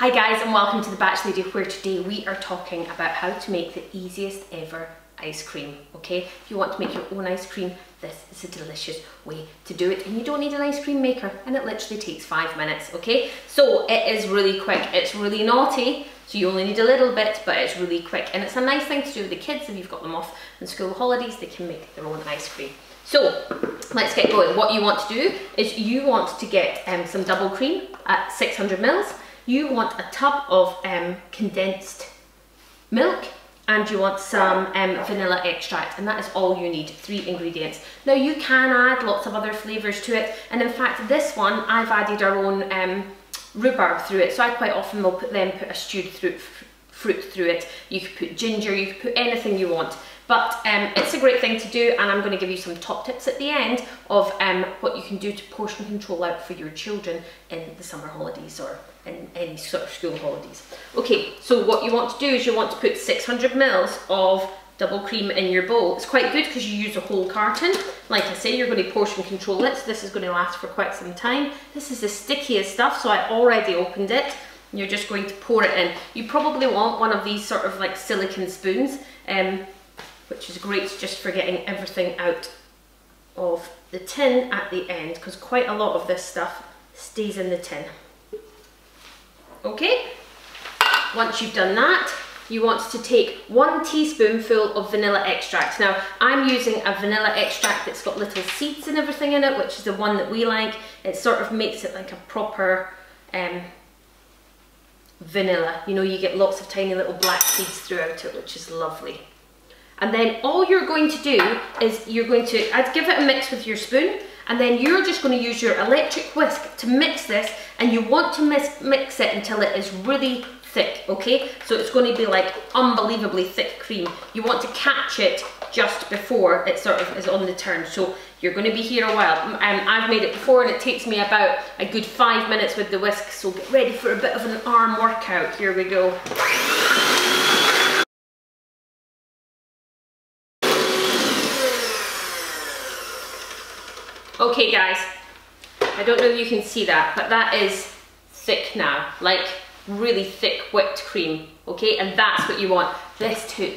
Hi guys and welcome to the Batch Lady where today we are talking about how to make the easiest ever ice cream, okay? If you want to make your own ice cream, this is a delicious way to do it and you don't need an ice cream maker and it literally takes five minutes, okay? So it is really quick, it's really naughty, so you only need a little bit, but it's really quick and it's a nice thing to do with the kids if you've got them off on school holidays, they can make their own ice cream. So let's get going. What you want to do is you want to get um, some double cream at 600 mils you want a tub of um, condensed milk and you want some um, vanilla extract and that is all you need, three ingredients. Now you can add lots of other flavours to it and in fact this one I've added our own um, rhubarb through it so I quite often will put then put a stewed fruit, fruit through it. You could put ginger, you could put anything you want. But um, it's a great thing to do and I'm going to give you some top tips at the end of um, what you can do to portion control out for your children in the summer holidays or in any sort of school holidays. Okay, so what you want to do is you want to put 600 mils of double cream in your bowl. It's quite good because you use a whole carton. Like I say, you're going to portion control it, so this is going to last for quite some time. This is the stickiest stuff, so I already opened it. You're just going to pour it in. You probably want one of these sort of like silicon spoons. Um, which is great just for getting everything out of the tin at the end because quite a lot of this stuff stays in the tin. Okay, once you've done that, you want to take one teaspoonful of vanilla extract. Now, I'm using a vanilla extract that's got little seeds and everything in it, which is the one that we like. It sort of makes it like a proper um, vanilla. You know, you get lots of tiny little black seeds throughout it, which is lovely. And then all you're going to do is you're going to, I'd give it a mix with your spoon and then you're just going to use your electric whisk to mix this and you want to mix, mix it until it is really thick, okay? So it's going to be like unbelievably thick cream. You want to catch it just before it sort of is on the turn. So you're going to be here a while. Um, I've made it before and it takes me about a good five minutes with the whisk. So get ready for a bit of an arm workout. Here we go. Okay guys, I don't know if you can see that, but that is thick now, like really thick whipped cream, okay? And that's what you want. This took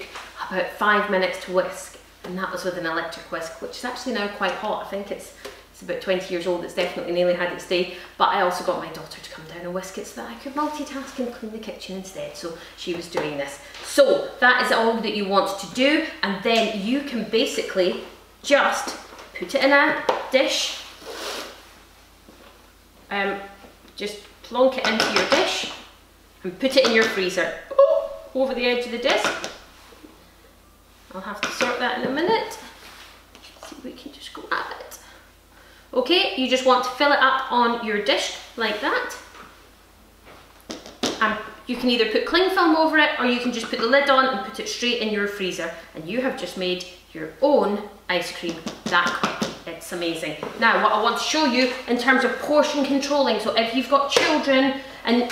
about five minutes to whisk, and that was with an electric whisk, which is actually now quite hot. I think it's, it's about 20 years old, it's definitely nearly had its day, but I also got my daughter to come down and whisk it so that I could multitask and clean the kitchen instead, so she was doing this. So that is all that you want to do, and then you can basically just put it in a dish, um, just plonk it into your dish and put it in your freezer. Oh, over the edge of the disc. I'll have to sort that in a minute. See if we can just grab it. Okay, you just want to fill it up on your dish like that. And you can either put cling film over it or you can just put the lid on and put it straight in your freezer. And you have just made your own ice cream that. It's amazing. Now, what I want to show you in terms of portion controlling, so if you've got children and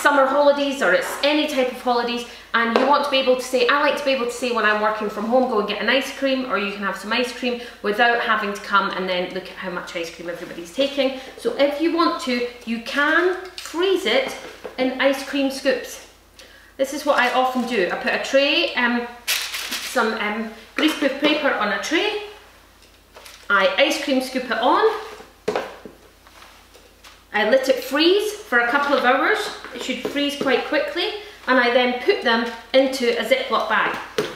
summer holidays or it's any type of holidays and you want to be able to say, I like to be able to say when I'm working from home, go and get an ice cream or you can have some ice cream without having to come and then look at how much ice cream everybody's taking. So if you want to, you can freeze it in ice cream scoops. This is what I often do. I put a tray, um, some um, greaseproof paper on a tray. I ice cream scoop it on. I let it freeze for a couple of hours. It should freeze quite quickly. And I then put them into a Ziploc bag.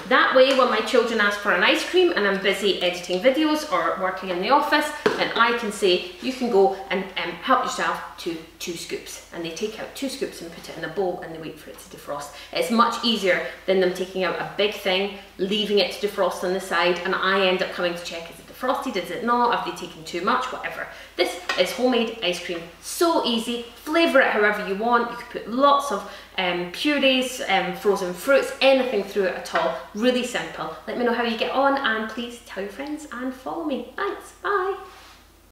That way, when my children ask for an ice cream and I'm busy editing videos or working in the office, then I can say, you can go and um, help yourself to two scoops. And they take out two scoops and put it in a bowl and they wait for it to defrost. It's much easier than them taking out a big thing, leaving it to defrost on the side, and I end up coming to check is it defrosted, is it not, have they taken too much, whatever. This is homemade ice cream, so easy, flavour it however you want, you could put lots of um, purees, um, frozen fruits, anything through it at all, really simple. Let me know how you get on and please tell your friends and follow me. Thanks, bye.